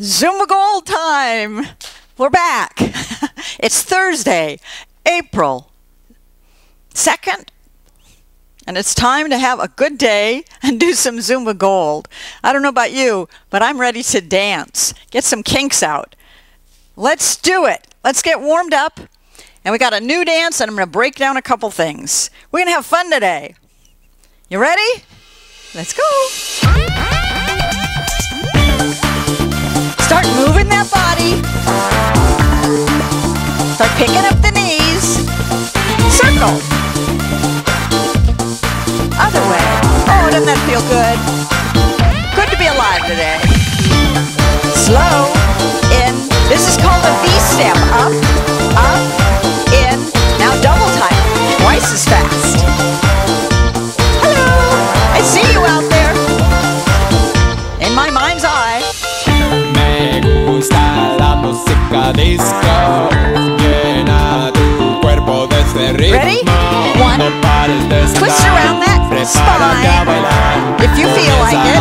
Zumba Gold time. We're back. it's Thursday, April 2nd, and it's time to have a good day and do some Zumba Gold. I don't know about you, but I'm ready to dance. Get some kinks out. Let's do it. Let's get warmed up. And we got a new dance, and I'm going to break down a couple things. We're going to have fun today. You ready? Let's go. Start moving that body. Start picking up the knees. Circle. Other way. Oh, doesn't that feel good? Good to be alive today. Slow. In. This is called a V-step. Up, up, in. Now double time. Twice as fast. Disco Llena tu cuerpo de ese ritmo Ready? One. No pares de sudar. Twist around that spine. If you feel like it.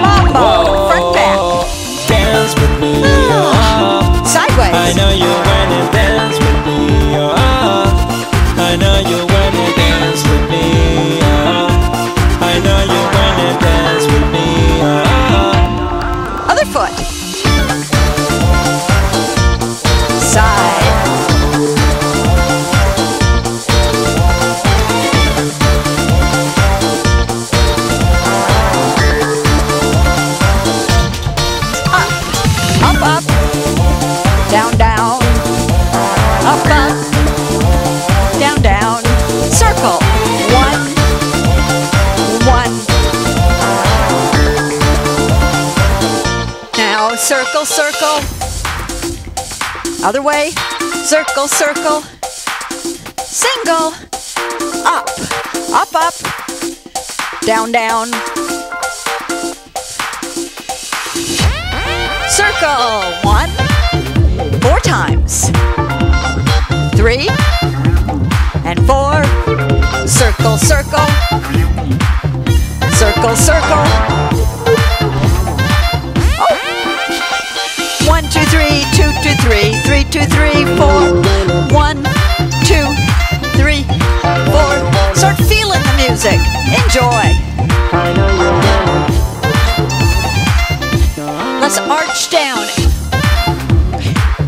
Mambo, front back. Dance with me oh. I Sideways. Circle. Other way. Circle, circle. Single. Up, up, up. Down, down. Circle. One. Four times. Three. And four. Circle, circle. Circle, circle. Two, three, two, two, three, three, two, three, four. One, two, three, four. Start feeling the music. Enjoy. Let's arch down.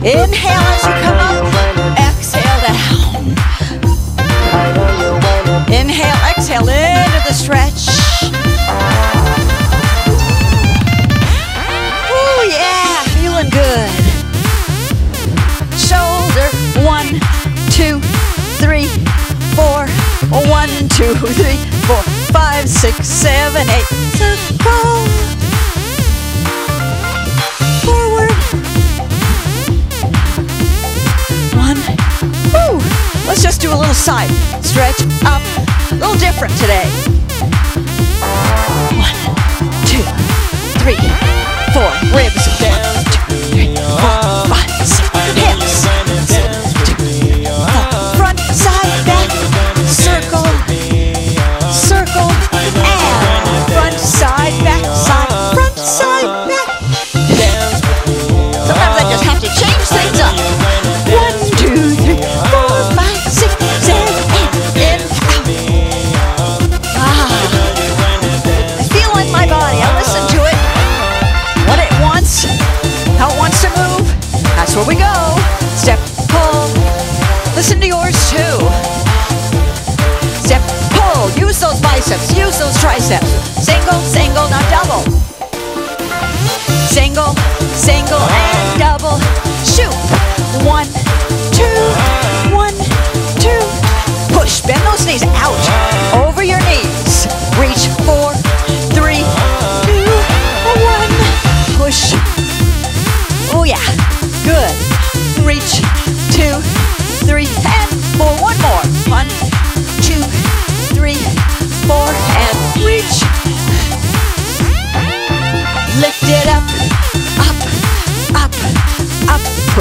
Inhale as you come up. Exhale down. Inhale, exhale into the stretch. One, two, three, four, five, six, seven, eight. Circle. Forward. One. Woo. Let's just do a little side. Stretch up. A little different today. One, two, three, four. Ribs. One,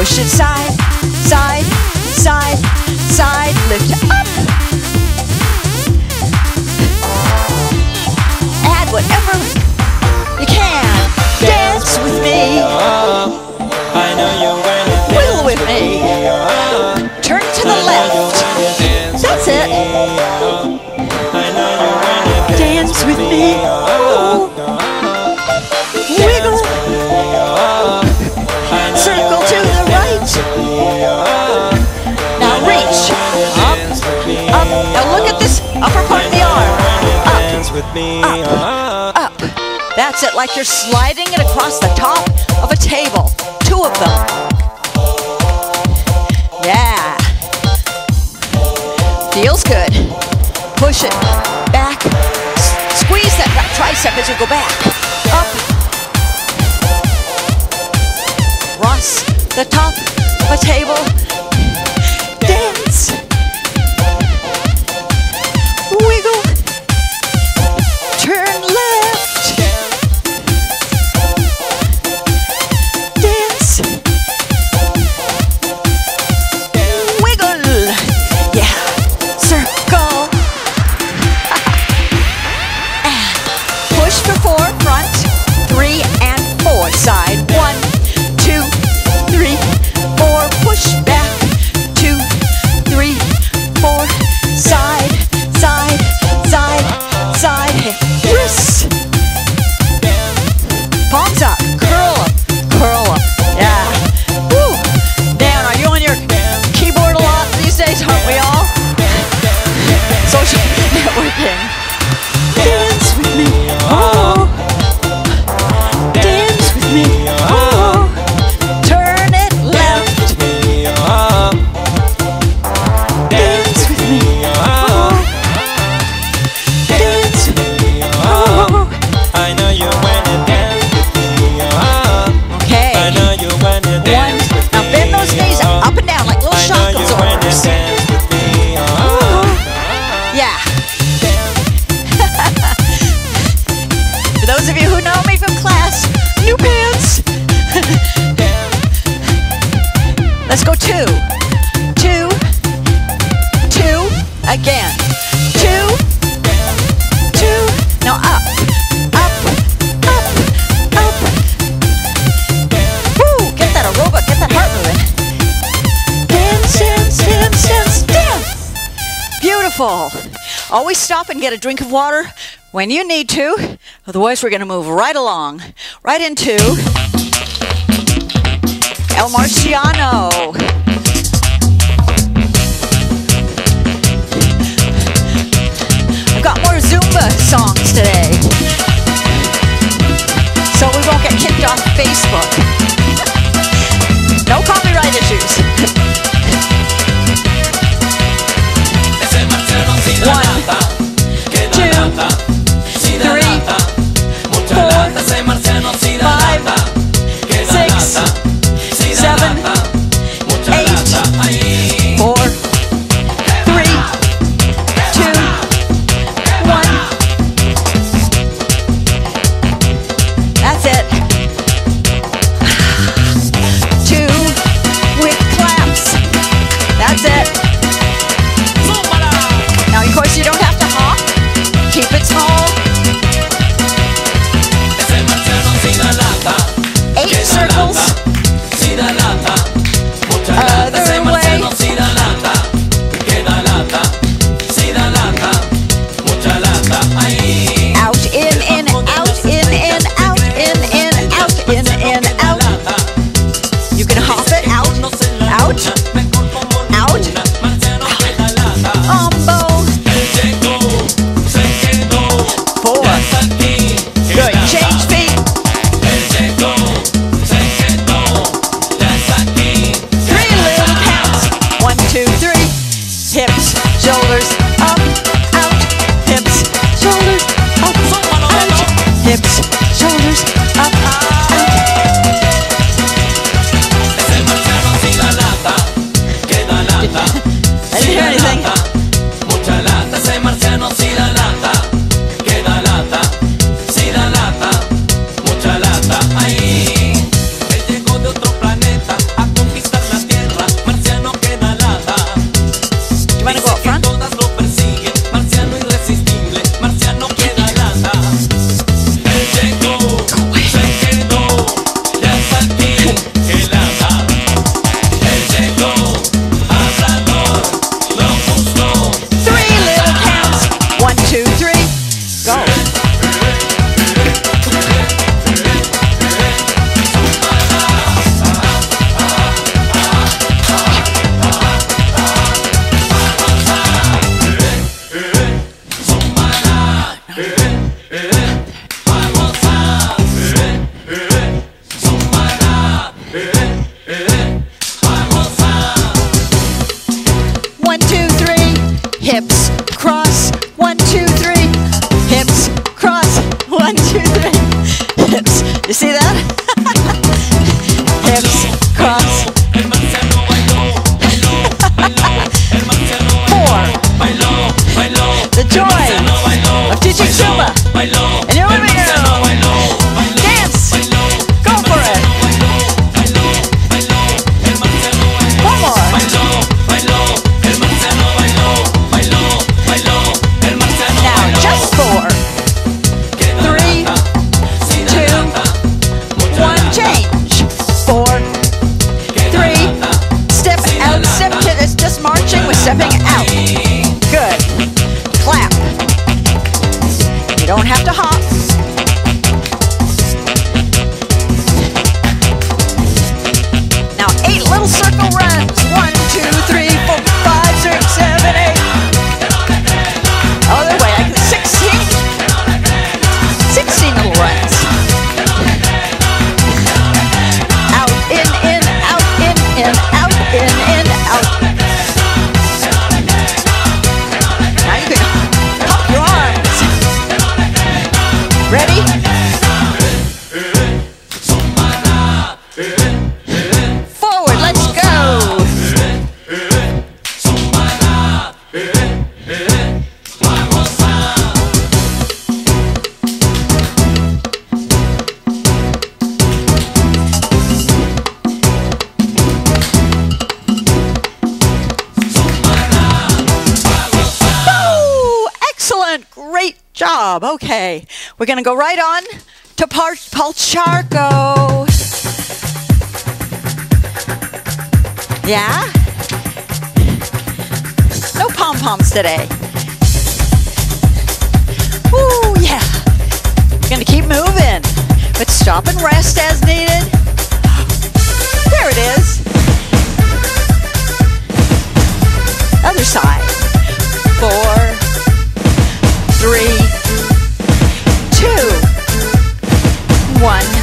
Push it side, side, side, side. Lift up. Add whatever you can. Dance with me. with me. Up, uh-huh. up. That's it, like you're sliding it across the top of a table. Two of them. Yeah. Feels good. Push it back. S squeeze that tricep as you go back. Up. Cross the top of a table. a drink of water when you need to. Otherwise, we're going to move right along, right into El Marciano. I've got more Zumba songs today, so we won't get kicked off Facebook. We're going to go right on to Par Palcharco. Yeah? No pom-poms today. Ooh, yeah. We're going to keep moving, but stop and rest as needed. There it is. Other side. Four, three, two, one.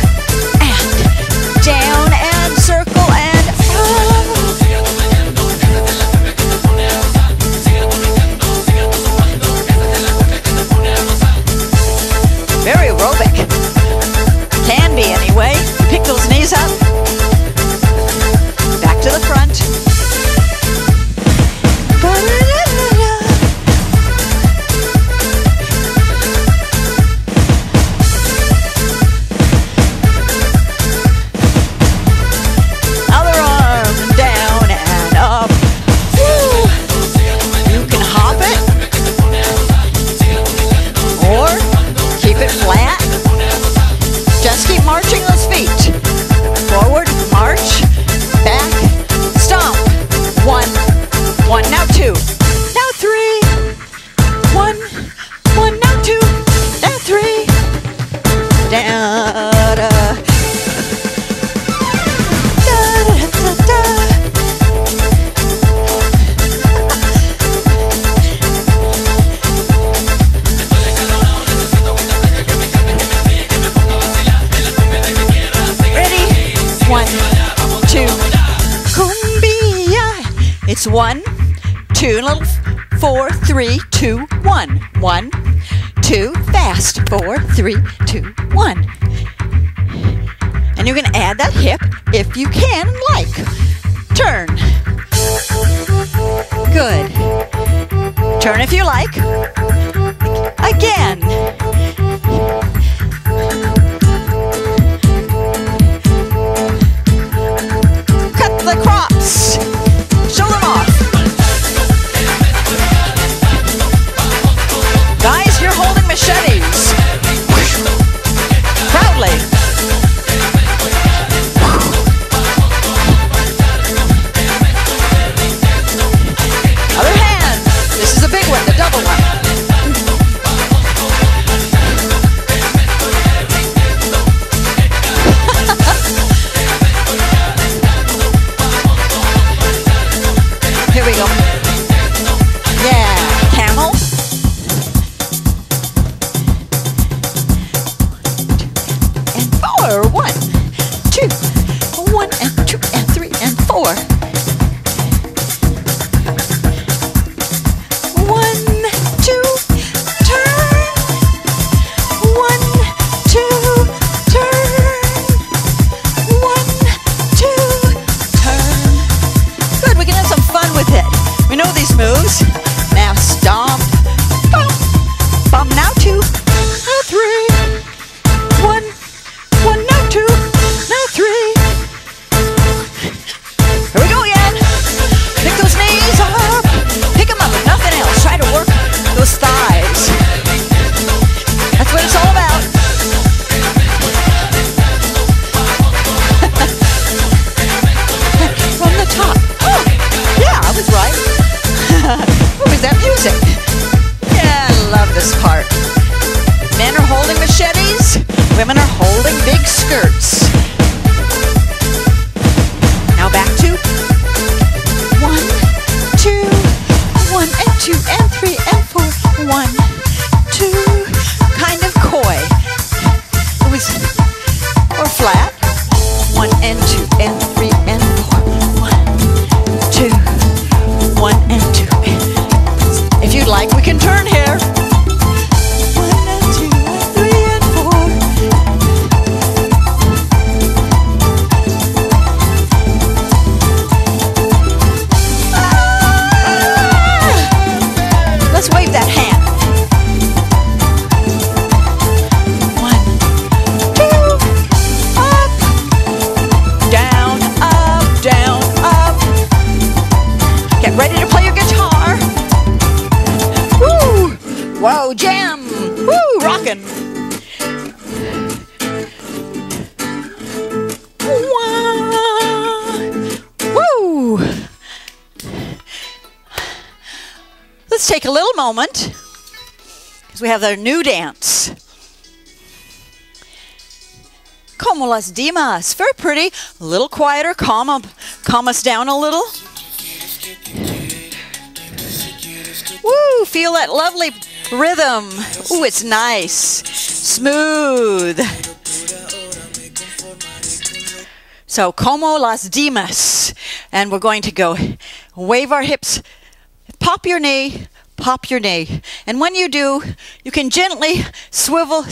Moment because we have our new dance. Como las dimas. Very pretty. A little quieter. Calm, up, calm us down a little. Woo! Feel that lovely rhythm. Ooh, it's nice. Smooth. So, como las dimas. And we're going to go wave our hips, pop your knee, pop your knee. And when you do, you can gently swivel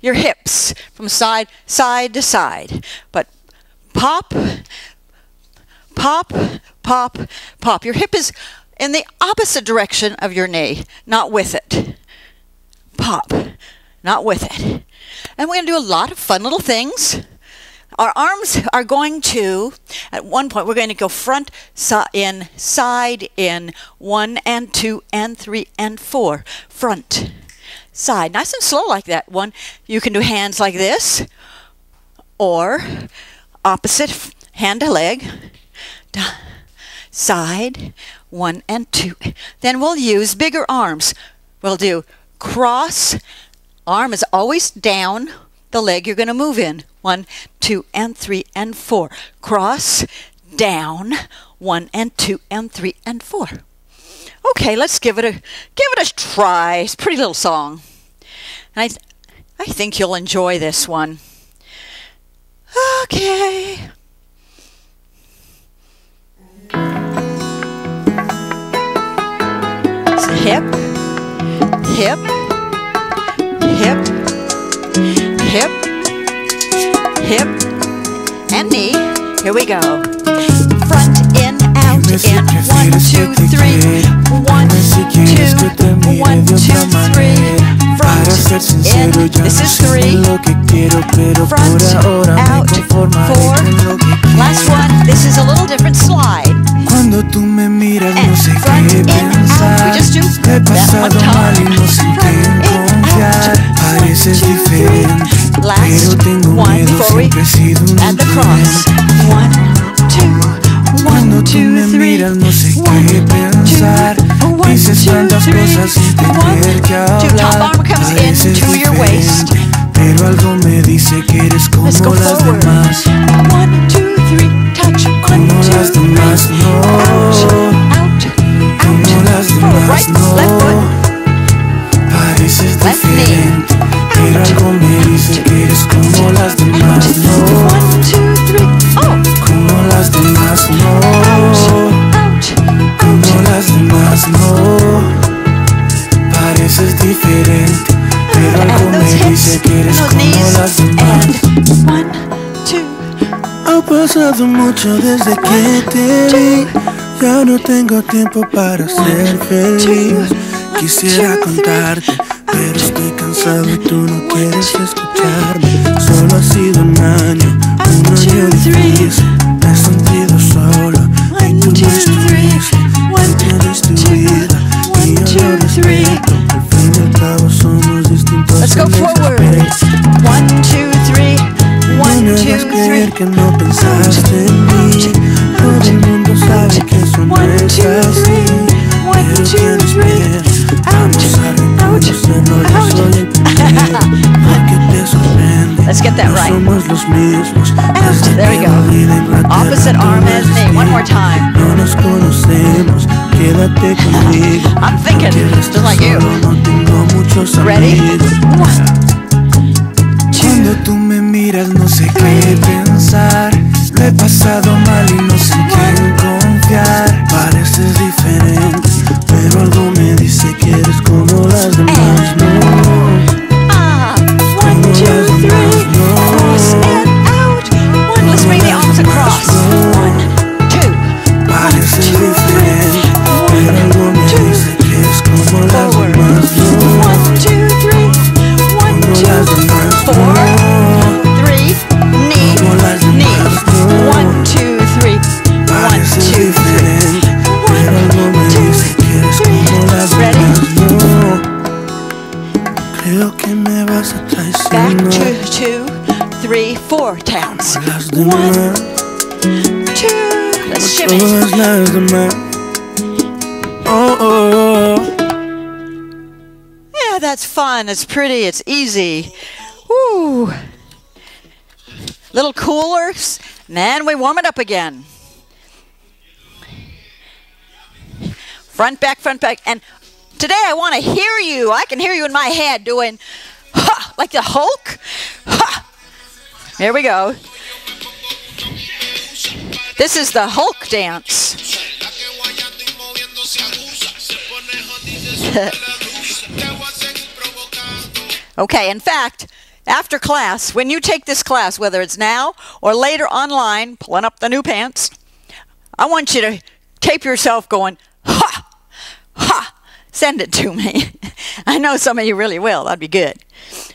your hips from side side to side. But pop, pop, pop, pop. Your hip is in the opposite direction of your knee, not with it. Pop, not with it. And we're going to do a lot of fun little things. Our arms are going to, at one point, we're going to go front, si- in, side, in, one and two and three and four. Front, side. Nice and slow like that. One, you can do hands like this, or opposite hand to leg, side, one and two. Then we'll use bigger arms. We'll do cross, arm is always down the leg you're going to move in. One, two, and three, and four. Cross, down, one, and two, and three, and four. Okay, let's give it a give it a try. It's a pretty little song. And I, I think you'll enjoy this one. Okay. It's hip, hip, hip, hip, and knee. Here we go. Front, in, out, in. One, two, three. One, Dime si quieres que te two, one, two, three. Front, Para ser sincero, in. This is three. lo que quiero, pero Front, out, four. con lo que quiero. Last one. This is a little different slide. Cuando tú me miras no And sé front, qué in, out. pensar. We just do He that pasado mal y no sé en Front, in, quién out. confiar. One, Pareces two, three. diferente, Last pero tengo one miedo. before we Siempre he sido un Add the cross. infiel. One, two, Cuando one, tú two, me three. miras no sé One, qué pensar two, one, Dices two, tantas three. cosas sin One, tener que two. Top hablar arm comes Pareces into your waist. diferente, Pero algo me dice que eres como Let's go las forward. demás mucho desde que te vi. Ya no tengo tiempo para ser feliz. Quisiera contarte Pero estoy cansado y tú no quieres escucharme. Solo ha sido un año, un año difícil. Me he sentido solo y tú me estuviste. One, Tienes tu vida y yo lo respeto Al fin y al cabo somos distintos creer que no pensaste en mí Todo el mundo sabe que eso no es así Pero tienes three. Vamos a reconocerlo, yo out. soy el primero Ay, que te sorprende Let's get that right. somos los mismos ah, There we go. volví de Inglaterra, Opposite arm me as knee. One more time. No nos conocemos, quédate conmigo I'm thinking just like you. no tengo muchos Ready? One, me no sé qué pensar. Lo he pasado mal y no sé quién confiar. Pareces diferente, pero algo me dice que eres como las demás fun. It's pretty. It's easy. Woo. Little coolers, and then we warm it up again. Front, back, front, back. And today I want to hear you. I can hear you in my head doing ha, like the Hulk. Ha. Here we go. This is the Hulk dance. Okay, in fact, after class, when you take this class, whether it's now or later online, pulling up the new pants, I want you to tape yourself going, ha, ha, send it to me. I know some of you really will. That'd be good.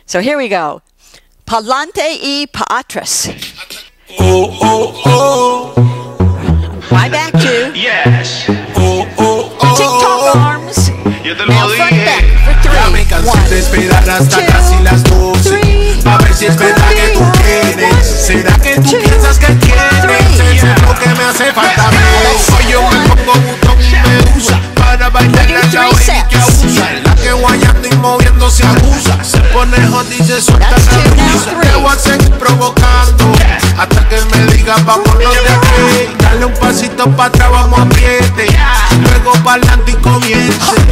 So here we go. Palante y pa atrás. Oh, oh, oh. Right back to Yes, Oh, oh, oh. TikTok arms. yo te Now front back for three. One, de esperar hasta two, casi las 12 three, Pa' ver si es verdad que tú quieres. ¿Será que tú two, piensas que quieres? Eso es lo que me hace falta a Hoy yo me pongo botón y me usa Para bailar la baby que abusa. La que guayando y moviendo se abusa. Se pone hot y se suelta la. Te voy a seguir provocando Hasta que me digas vámonos de aquí Dale un pasito para atrás, vamos a apriete Luego para adelante y comience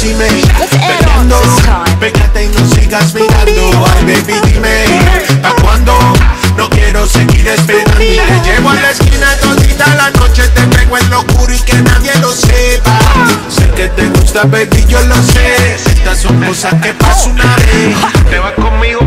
que me aproxime. Let's add on Peleando, this time. Pégate y no sigas mirando. Ay, baby, dime. ¿Pa' cuándo? No quiero seguir esperando. Te llevo a la esquina todita la noche. Te pego en lo oscuro y que nadie lo sepa. Sé que te gusta, baby, yo lo sé. Estas son cosas que pasan una vez. Te vas conmigo,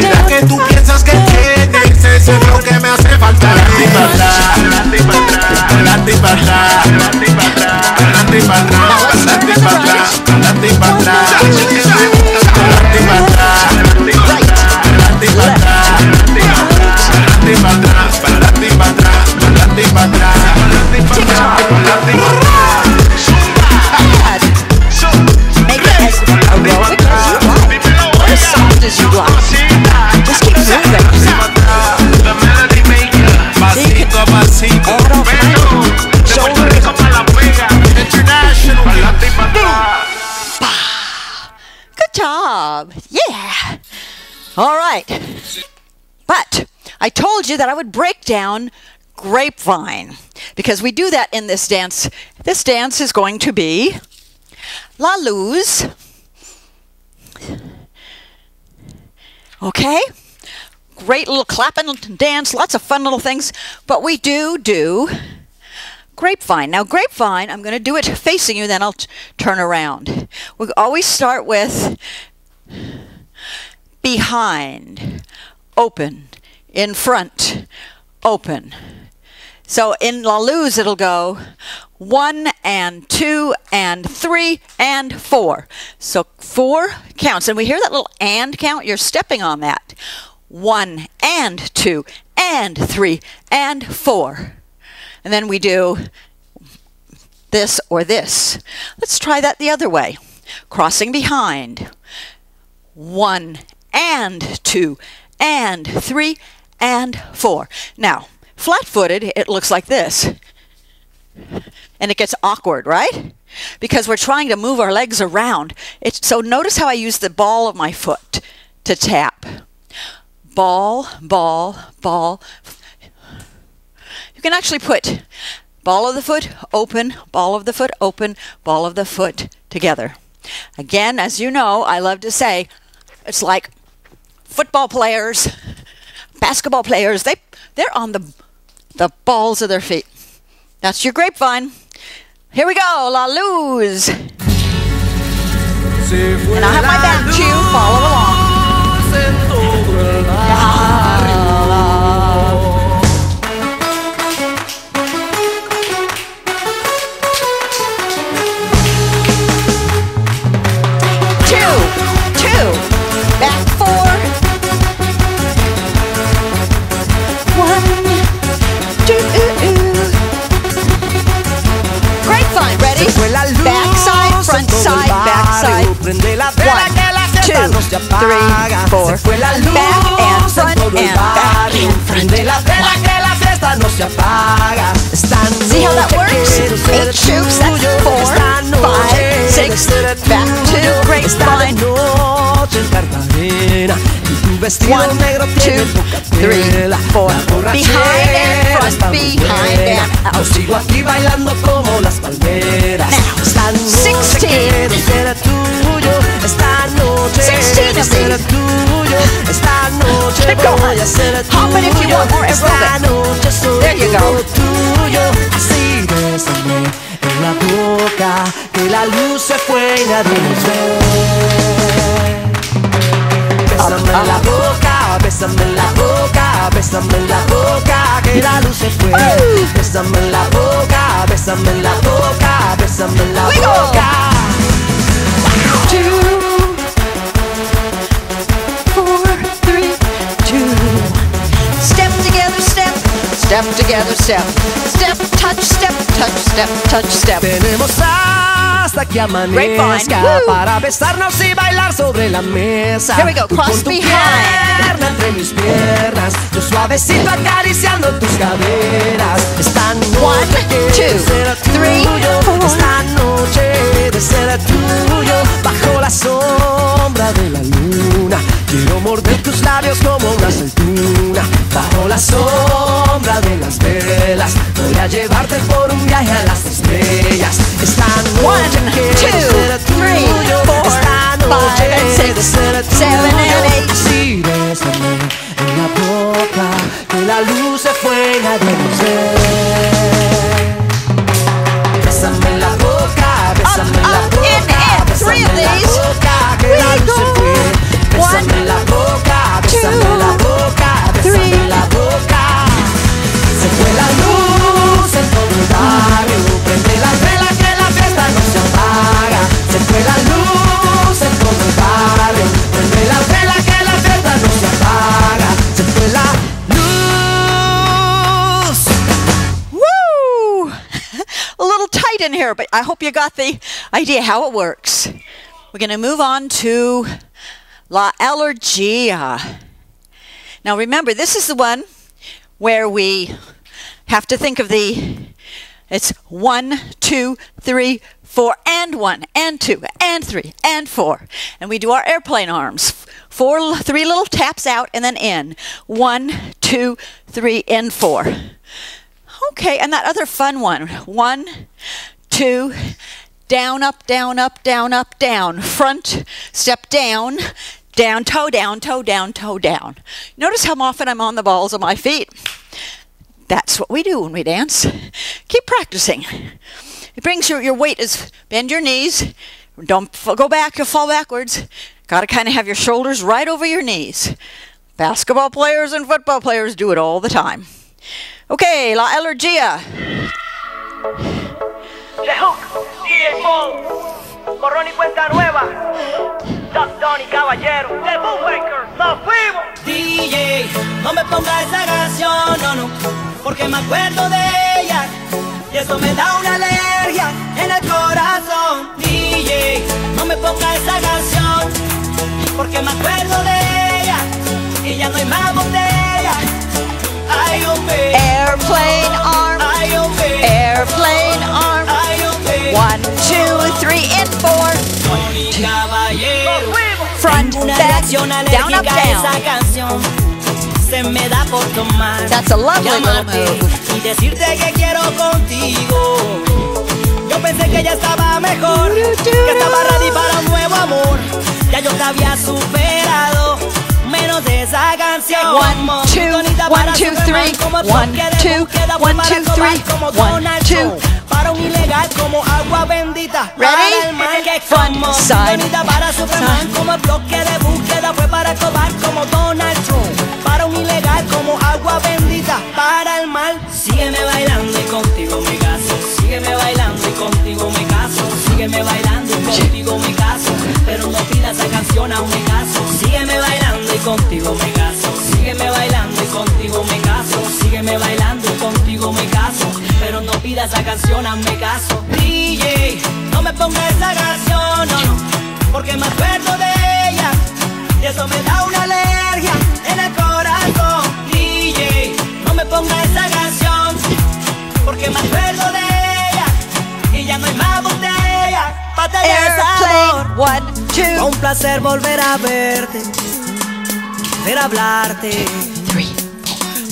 tienes ¿Será you that I would break down grapevine because we do that in this dance. This dance is going to be La Luz. Okay? Great little clapping dance, lots of fun little things, but we do do grapevine. Now, grapevine, I'm going to do it facing you, then I'll turn around. We always start with behind, open, in front, open. So in La Luz, it'll go one and two and three and four. So four counts. And we hear that little and count. You're stepping on that. One and two and three and four. And then we do this, or this. Let's try that the other way. Crossing behind. One and two and three and four. Now, flat footed, it looks like this. And it gets awkward, right? Because we're trying to move our legs around. It's, so notice how I use the ball of my foot to tap. Ball, ball, ball. You can actually put ball of the foot open, ball of the foot open, ball of the foot together. Again, as you know, I love to say it's like football players, basketball players, they they're on the the balls of their feet. That's your grapevine. Here we go, La Luz. And I have my back cue, follow along. Back side. One, two, three, four. Back and front and back and front. See how that works? Eight shoots, that's four, five, six, back to grapevine. One, two, three, four. Behind and front, behind and out. Sigo aquí bailando como las palmeras. Now, Esta noche 16. quiero ser tuyo. Esta noche 16 quiero of ser tuyo. Esta noche voy a ser tuyo. Esta noche soy todo tuyo. Así bésame en la boca que la luz se fue y nadie nos ve. Bésame en la boca, bésame en la boca, bésame en la boca, que la luz se fue. Bésame en la boca, bésame en la boca, bésame en la boca. Step together, step, step, touch, step, touch, step, touch, step. Tenemos hasta que amanezca Woo. para besarnos y bailar sobre la mesa. Here we go, Tú cross con tu behind. entre mis piernas, yo suavecito acariciando tus caderas. Esta noche One, two, ser three, tuyo. four. Esta noche de ser tuyo bajo la sombra de la luna. Quiero morder tus labios como una aceituna bajo hope you got the idea how it works. We're going to move on to La Alergia. Now remember, this is the one where we have to think of the it's one, two, three, four, and one, and two, and three, and four. And we do our airplane arms. Four, three little taps out and then in. One, two, three, and four. Okay, and that other fun one. One, two, down, up, down, up, down, up, down. Front, step down, down, toe down, toe down, toe down. Notice how often I'm on the balls of my feet. That's what we do when we dance. Keep practicing. It brings your, your weight is bend your knees. Don't go back, you'll fall backwards. Got to kind of have your shoulders right over your knees. Basketball players and football players do it all the time. Okay, La Alergia. Hook, DJ Paul, Corrón y Cuenta Nueva, Top Donny Caballero, The Bootmaker, Nos Fuimos. DJ, no me ponga esa canción, no, no, porque me acuerdo de ella y eso me da una alergia. en el corazón. DJ, no me ponga esa canción, porque me acuerdo de ella y ya no hay más botella. Ay, hombre, Airplane arm, ay, hombre, airplane arm. Ay, hombre. One, two, three, and four. Tony Caballero. Front, Tengo una back, reacción down, up, alérgica a esa down. canción. Se me da por tomar. That's a lovely little llamarte move. Y decirte que quiero contigo. Yo pensé que ya estaba mejor. Que estaba ready para un nuevo amor. Ya yo te había superado. Menos de esa canción. One, two, Bonita one, para two, Superman, three. como One, toque de two, búsqueda, fue one, para two, Escobar, three. como One, Donald two. Trump. Para un ilegal como agua bendita. Ready? Para el mal que Front, como side, Bonita para Superman side. como bloque de búsqueda fue para Escobar como Donald Trump. Para un ilegal como agua bendita. Para el mal, sígueme bailando y contigo me caso. Sígueme bailando y contigo me caso. Sígueme bailando y contigo me caso. Pero no pidas esa canción a me caso. Sígueme bailando y contigo me caso. Sígueme bailando y contigo me caso. Sígueme bailando y contigo me caso. Pero no pidas esa canción a me caso. DJ, no me pongas esa canción, no, no. Porque me Airplane, one, Fue two, un placer volver a verte, ver hablarte. three,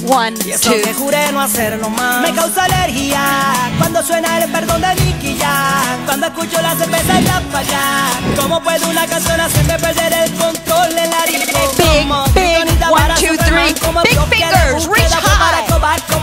one, Y eso two. que juré no hacerlo más. Me causa alergia cuando suena el perdón de Nicky Jam. Cuando escucho la cerveza ya para allá. ¿Cómo puede una canción hacerme perder el control en la Big, big, one, two, three. Big fingers, reach high.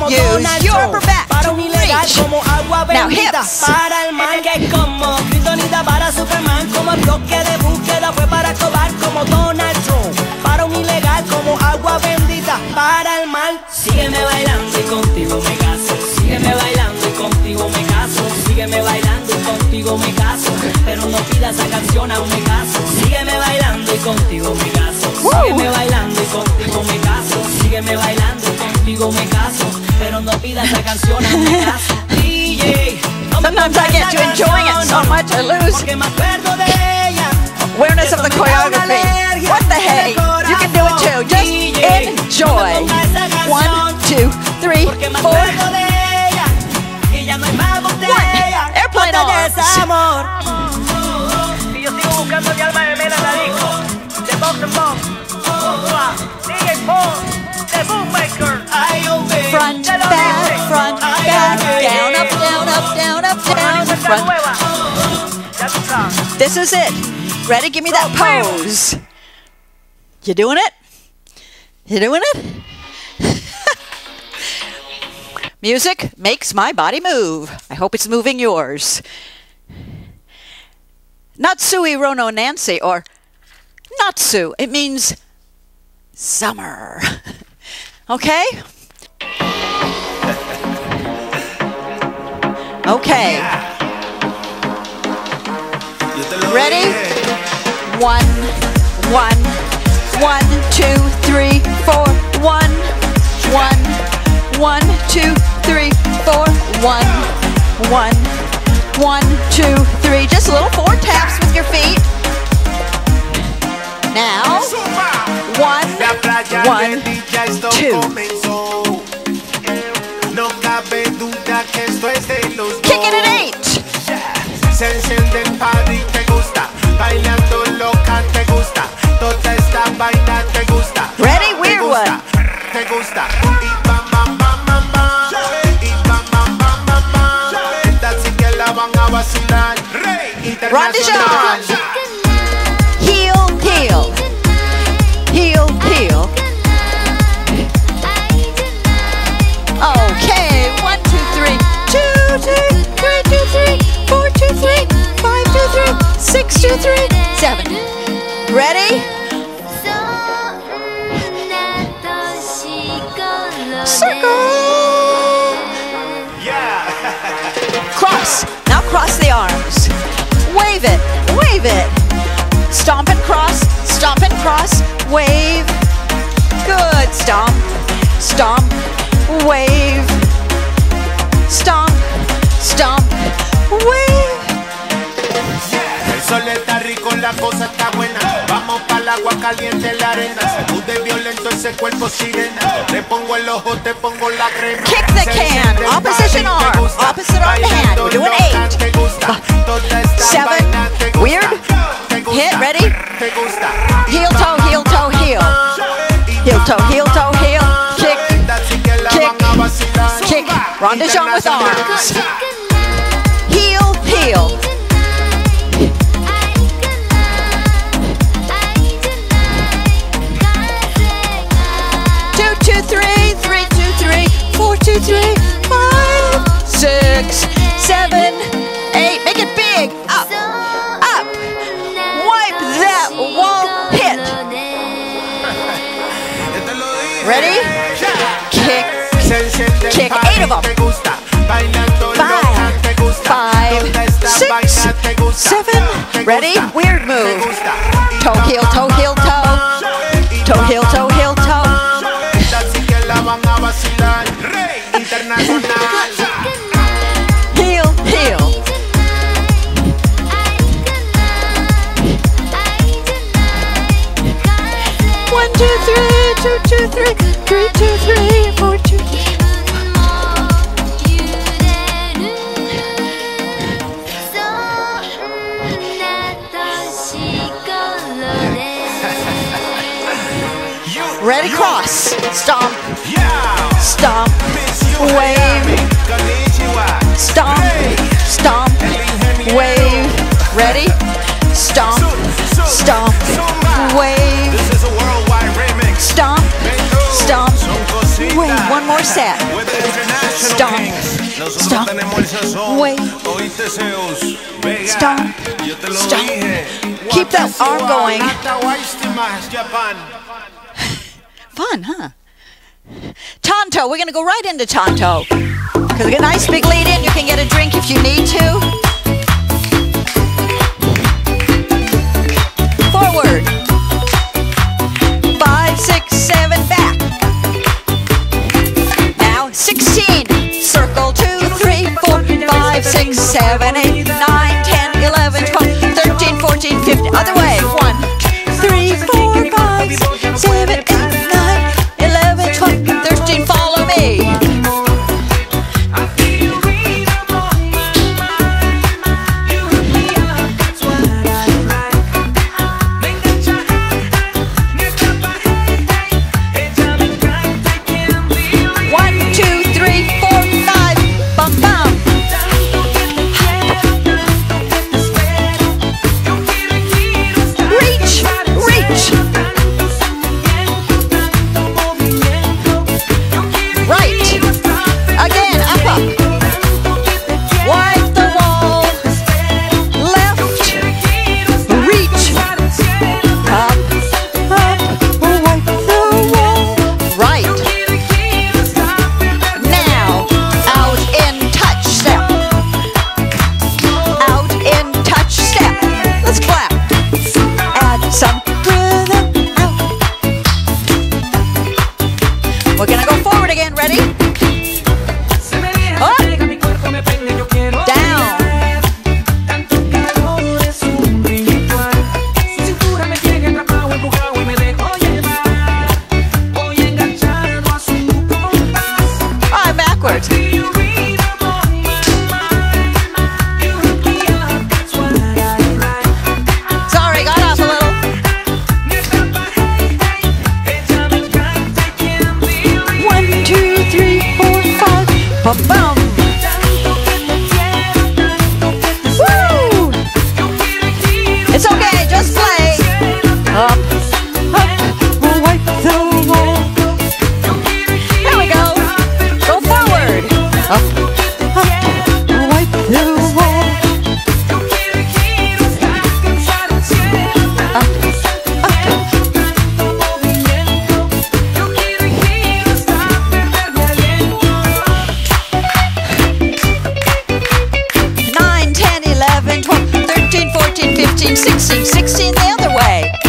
Use your upper back to un reach. como agua Now hips. Para el mal que como Kryptonita para Superman como bloque de búsqueda fue para Escobar como Donald Trump. Para un ilegal como agua bendita. Para el mal, sígueme bailando y contigo me caso. Sígueme bailando y contigo me caso. Sígueme bailando y contigo me caso. Pero no pidas esa canción a me caso. Sígueme bailando y contigo me caso. Sígueme bailando y contigo me caso. Sígueme bailando y contigo me caso. Pero no pidas esa canción a me caso. DJ, no Sometimes I get to enjoying it so much I lose Porque me acuerdo de ella. awareness of the choreography. What the hey? You can do it too. Just enjoy. One, two, three, four. acuerdo de ella y ya no hay más botella. One. Airplane Bota de arms. amor. Y yo sigo buscando mi alma gemela en la disco. De Box and Box. Junto a DJ Paul, The Bootmaker. Ay, hombre. Front, back, front, back, down, up, down, up, down, up, down, front. nueva. Ya tú sabes. This is it. Ready? Give me that pose. You doing it? You doing it? Music makes my body move. I hope it's moving yours. Natsui Rono Nancy or Natsu. It means summer. okay? Okay. Ready? One, one, one, two, three, four, one, one, one, two, three, four, one, one, one, two, three. Just a little four taps with your feet. Now, one, La playa one, ready, ya esto two. comenzó. No cabe duda que esto es de los Kick it eight. Se enciende el party, te gusta. Bailando loca, te gusta. Toda esta vaina te gusta. Ready? Weird one. Te gusta. Y bam, bam, bam, bam, bam. Y bam, bam, bam, bam, bam. Esta sí que la van a vacilar. Internacional. Heel, two, three, seven. Ready? Circle. Yeah. Cross. Now cross the arms. Wave it. Wave it. Stomp and cross. Stomp and cross. Wave. Good. Stomp. Stomp. Wave. Stomp. Stomp. Cosa está buena. Vamos para el agua caliente la arena. Violento ese cuerpo sirena. Te pongo el ojo, te pongo la crema. Kick the can. Opposition arm. Opposite arm hand. We're doing eight. loca, te gusta. Toda esta Seven. vaina te gusta. Weird. Hit, ready? Heel toe, heel toe, heel. Heel toe, heel toe, heel. Kick, la kick, van a vacilar. kick. rond de jambe with arms. Heel, heel. Two, three, five, six, seven, eight. Make it big. Up, up. Wipe that wall. Hit. Ready? Kick. Kick, eight of them. Five, five, six, seven. Ready? Weird move. Toe, heel, toe, heel, two, three, two, two, three, three, two, three, four, two. Ready, cross. Stomp, Nosotros stomp, tenemos el sazón. wave. Oíste, Zeus. Vega. Stomp, Yo te lo stomp. dije. Keep that arm going. Nata wa Istimas, Japan. Fun, huh? Tonto, we're gonna go right into Tonto. Because we get a nice big lead in. You can get a drink if you need to. Forward. Seven, eight, 16, 16, 16 the other way.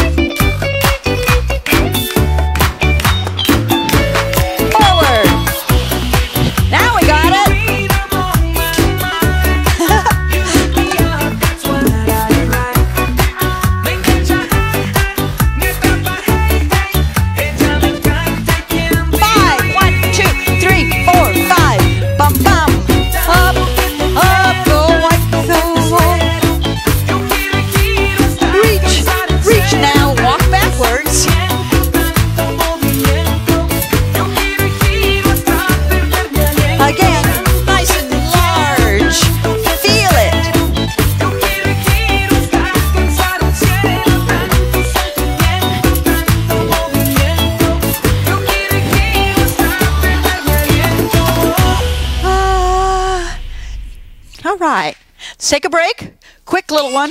one.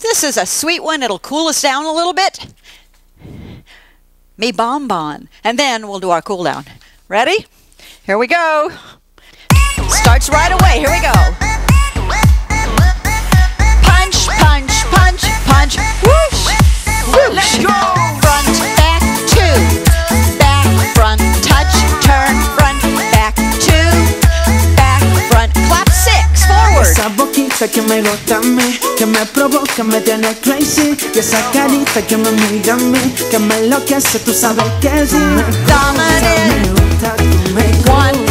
This is a sweet one. It'll cool us down a little bit. Me bonbon. And then we'll do our cool down. Ready? Here we go. Starts right away. Here we go. Punch, punch, punch, punch. Whoosh, whoosh. Let's go. Front, forward. Esa boquita que me gusta a mí, que me provoca, me tiene crazy. Y esa carita que me mira a mí, que me enloquece, tú sabes que sí. Dominant. Me gusta, tú me gusta.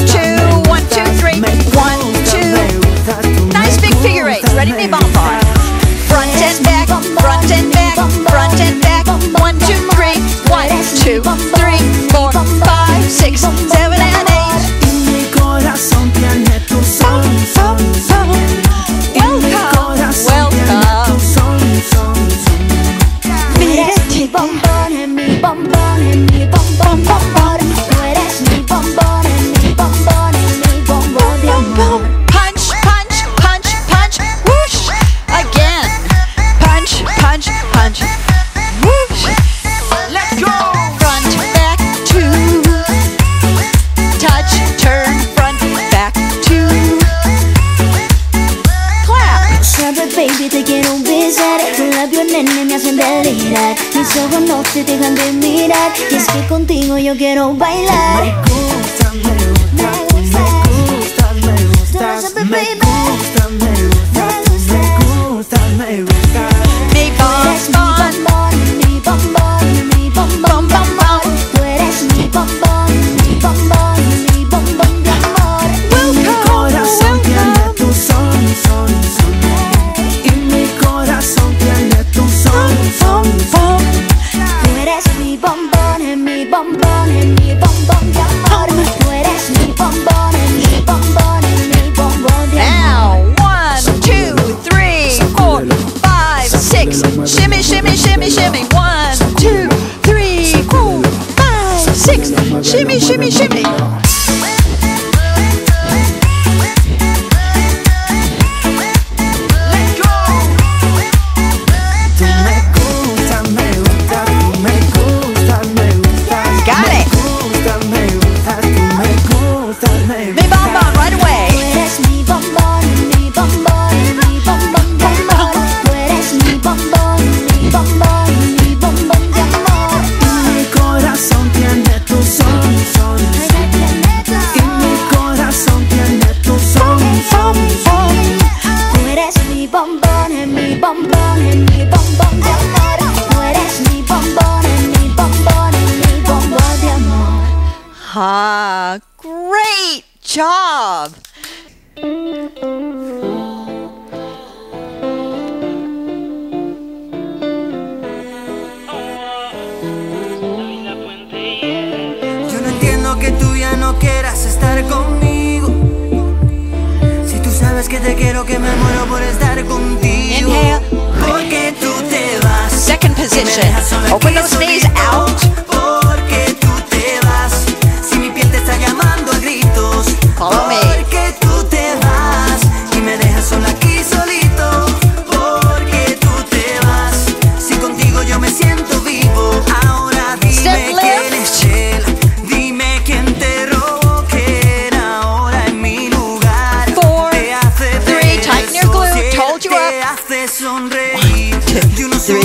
shimmy, shimmy.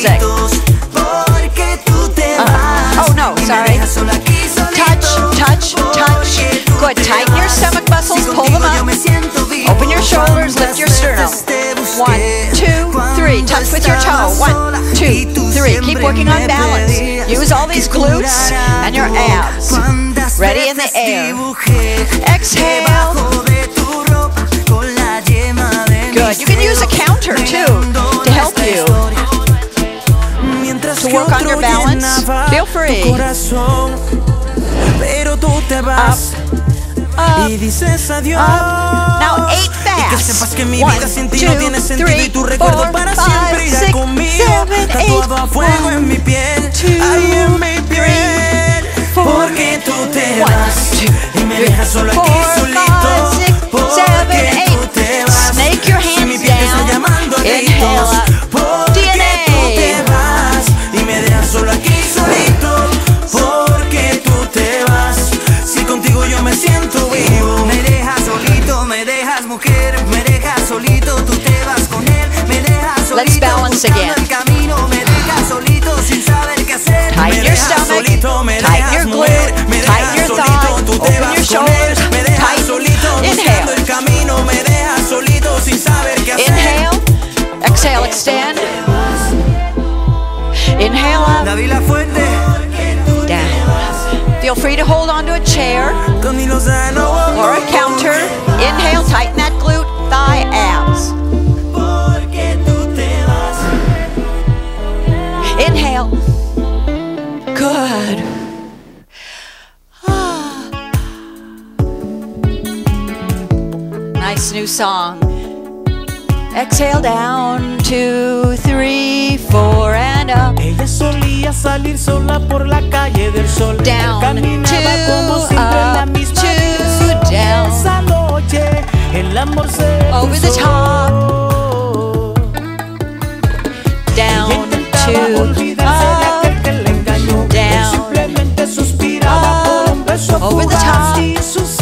music. Uh, oh no, sorry. Touch, touch, touch. Good. Tighten your stomach muscles, pull them up. Open your shoulders, lift your sternum. One, two, three. Touch with your toe. One, two, three. Keep working on balance. Use all these glutes and your abs. Ready in the air. Exhale. Good. You can use a counter too to help you mi One, vida sin ti two, no tiene sentido three, y tu recuerdo four, para five, siempre irá six, conmigo. seven, Tatuado eight. a fuego One, en mi piel, two, ahí en mi piel. four, Porque tú te one, vas two, y me three, dejas solo four, aquí solito. five, six, Porque seven, tú eight. te vas. Snake your Si mi hands piel te está down. llamando a Inhale gritos. up. Siento vivo. Me dejas solito, me dejas mujer, me dejas solito, tú te vas con él. Me dejas solito. Let's balance buscando again. el camino, me dejas solito sin saber qué hacer. Tighten me your dejas stomach, solito, me tighten dejas glute, me dejas your solito, tú te open vas con él. Me dejas solito, buscando el camino, me dejas solito sin saber qué hacer. Inhale. Exhale, extend. Inhale up, Fuente. Feel free to hold onto a chair or a counter. Inhale, tighten that glute, thigh, abs. Inhale. Good. Nice new song. Exhale down, two, three, four, and up. Ella solía salir sola por la calle del sol. Down, Caminaba two, como siempre en la up, misma two, down. Esa noche el amor se Over the cruzó. Down, Ella intentaba two, olvidarse de up, aquel que le engañó. Él down, simplemente suspiraba por un beso over the top. y sus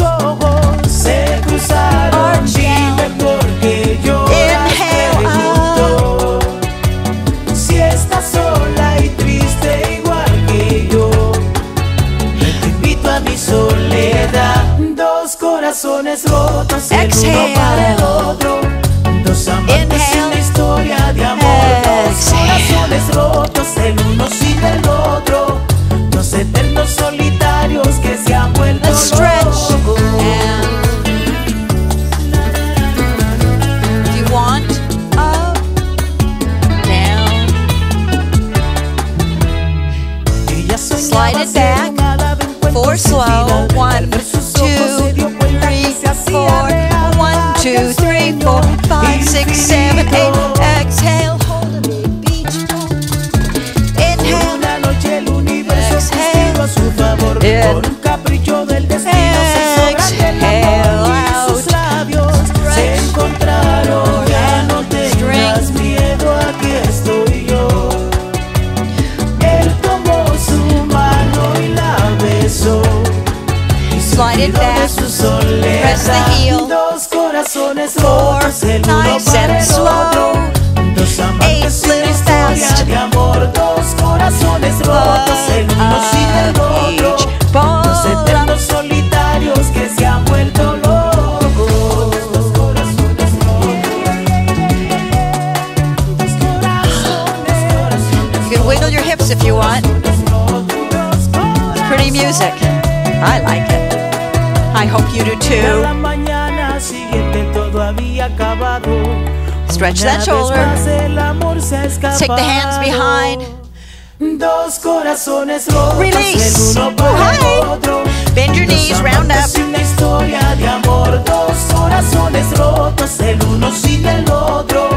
corazones rotos el Exhale. uno para el otro Dos amantes Inhale. una historia de amor Exhale. Una that shoulder. Take the hands behind. Dos corazones rotos, Release. el uno para otro. Bend your knees, round up. y una historia de amor, dos corazones rotos, el uno sin el otro.